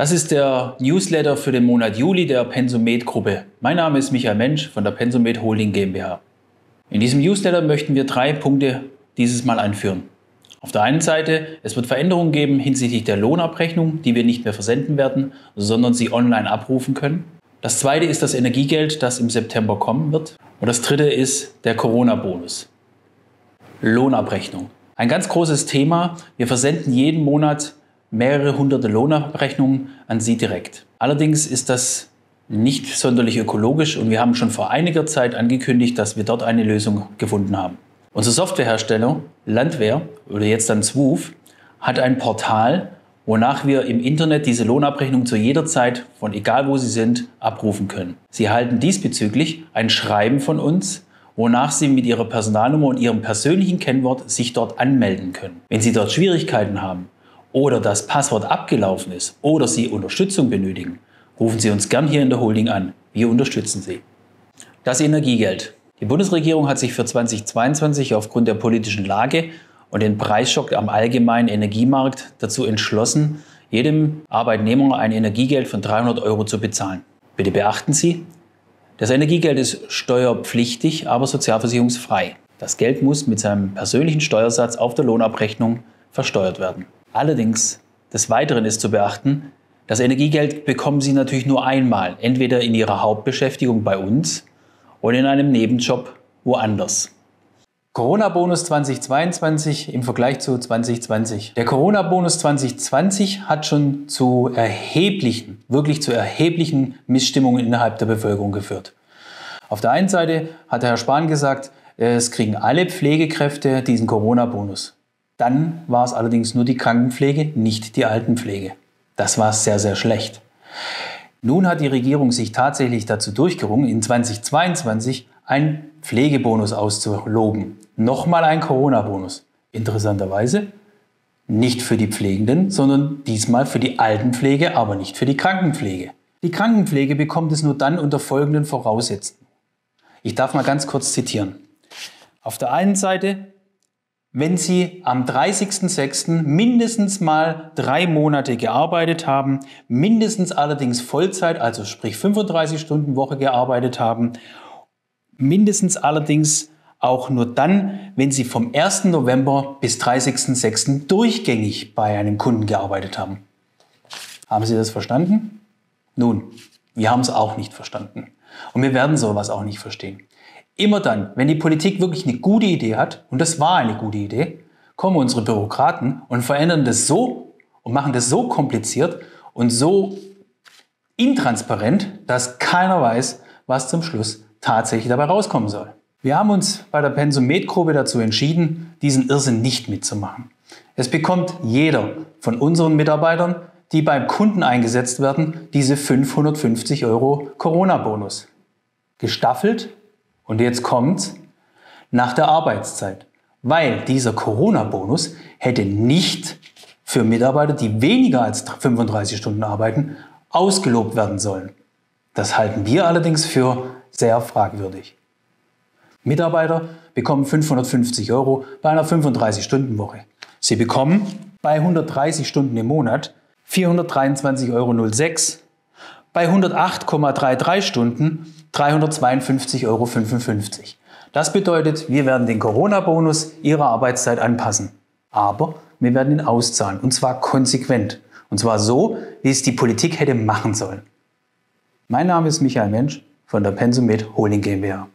Das ist der Newsletter für den Monat Juli der Pensumet Gruppe. Mein Name ist Michael Mensch von der Pensumet Holding GmbH. In diesem Newsletter möchten wir drei Punkte dieses Mal anführen. Auf der einen Seite, es wird Veränderungen geben hinsichtlich der Lohnabrechnung, die wir nicht mehr versenden werden, sondern sie online abrufen können. Das zweite ist das Energiegeld, das im September kommen wird. Und das dritte ist der Corona-Bonus. Lohnabrechnung. Ein ganz großes Thema. Wir versenden jeden Monat mehrere hunderte Lohnabrechnungen an Sie direkt. Allerdings ist das nicht sonderlich ökologisch und wir haben schon vor einiger Zeit angekündigt, dass wir dort eine Lösung gefunden haben. Unser Softwarehersteller Landwehr oder jetzt dann Swoof hat ein Portal, wonach wir im Internet diese Lohnabrechnung zu jeder Zeit, von egal wo Sie sind, abrufen können. Sie erhalten diesbezüglich ein Schreiben von uns, wonach Sie mit Ihrer Personalnummer und Ihrem persönlichen Kennwort sich dort anmelden können. Wenn Sie dort Schwierigkeiten haben oder das Passwort abgelaufen ist oder Sie Unterstützung benötigen, rufen Sie uns gern hier in der Holding an. Wir unterstützen Sie. Das Energiegeld. Die Bundesregierung hat sich für 2022 aufgrund der politischen Lage und den Preisschock am allgemeinen Energiemarkt dazu entschlossen, jedem Arbeitnehmer ein Energiegeld von 300 Euro zu bezahlen. Bitte beachten Sie, das Energiegeld ist steuerpflichtig, aber sozialversicherungsfrei. Das Geld muss mit seinem persönlichen Steuersatz auf der Lohnabrechnung versteuert werden. Allerdings, des Weiteren ist zu beachten, das Energiegeld bekommen Sie natürlich nur einmal, entweder in Ihrer Hauptbeschäftigung bei uns oder in einem Nebenjob woanders. Corona-Bonus 2022 im Vergleich zu 2020. Der Corona-Bonus 2020 hat schon zu erheblichen, wirklich zu erheblichen Missstimmungen innerhalb der Bevölkerung geführt. Auf der einen Seite hat der Herr Spahn gesagt, es kriegen alle Pflegekräfte diesen Corona-Bonus. Dann war es allerdings nur die Krankenpflege, nicht die Altenpflege. Das war sehr, sehr schlecht. Nun hat die Regierung sich tatsächlich dazu durchgerungen, in 2022 einen Pflegebonus auszuloben. Nochmal ein Corona-Bonus. Interessanterweise nicht für die Pflegenden, sondern diesmal für die Altenpflege, aber nicht für die Krankenpflege. Die Krankenpflege bekommt es nur dann unter folgenden Voraussetzungen. Ich darf mal ganz kurz zitieren. Auf der einen Seite wenn Sie am 30.06. mindestens mal drei Monate gearbeitet haben, mindestens allerdings Vollzeit, also sprich 35 Stunden Woche gearbeitet haben, mindestens allerdings auch nur dann, wenn Sie vom 1. November bis 30.06. durchgängig bei einem Kunden gearbeitet haben. Haben Sie das verstanden? Nun, wir haben es auch nicht verstanden. Und wir werden sowas auch nicht verstehen. Immer dann, wenn die Politik wirklich eine gute Idee hat, und das war eine gute Idee, kommen unsere Bürokraten und verändern das so und machen das so kompliziert und so intransparent, dass keiner weiß, was zum Schluss tatsächlich dabei rauskommen soll. Wir haben uns bei der Pensumet-Gruppe dazu entschieden, diesen Irrsinn nicht mitzumachen. Es bekommt jeder von unseren Mitarbeitern, die beim Kunden eingesetzt werden, diese 550 Euro Corona-Bonus. Gestaffelt und jetzt kommt's nach der Arbeitszeit. Weil dieser Corona-Bonus hätte nicht für Mitarbeiter, die weniger als 35 Stunden arbeiten, ausgelobt werden sollen. Das halten wir allerdings für sehr fragwürdig. Mitarbeiter bekommen 550 Euro bei einer 35-Stunden-Woche. Sie bekommen bei 130 Stunden im Monat 423,06 Euro, bei 108,33 Stunden 352,55 Euro. Das bedeutet, wir werden den Corona-Bonus Ihrer Arbeitszeit anpassen. Aber wir werden ihn auszahlen. Und zwar konsequent. Und zwar so, wie es die Politik hätte machen sollen. Mein Name ist Michael Mensch von der Pensumet Holding GmbH.